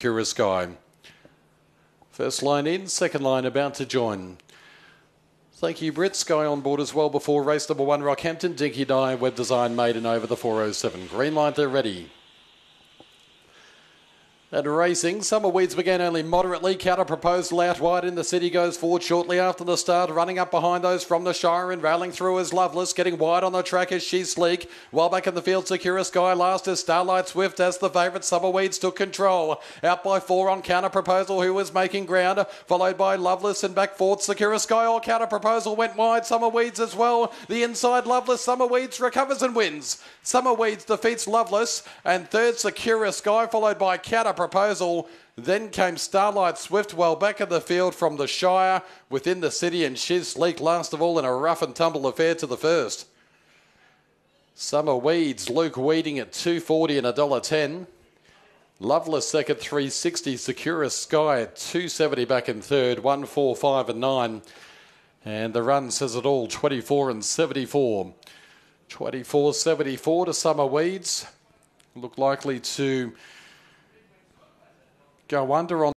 Cura Sky. First line in, second line about to join. Thank you, Britt. Sky on board as well before race number one, Rockhampton. Dinky Dye, Web Design Maiden over the 407. Green light, they're ready. And racing, Summer Weeds began only moderately. Counter proposal out wide in the city goes forward shortly after the start. Running up behind those from the Shire and rallying through is Loveless. Getting wide on the track as she's sleek. While back in the field, Secura Sky last is Starlight Swift as the favourite. Summer Weeds took control. Out by four on Counter Proposal, who was making ground. Followed by Loveless and back forward Secura Sky. All Counter Proposal went wide. Summer Weeds as well. The inside Loveless. Summer Weeds recovers and wins. Summer Weeds defeats Loveless. And third, Secura Sky, followed by Counter Proposal. Then came Starlight Swift well back in the field from the Shire within the city and Shiz Sleek last of all in a rough and tumble affair to the first. Summer Weeds, Luke Weeding at 240 and $1.10. Loveless second 360, Secura Sky at 270 back in third, 145 and 9. And the run says it all 24 and 74. 24 74 to Summer Weeds. Look likely to go under on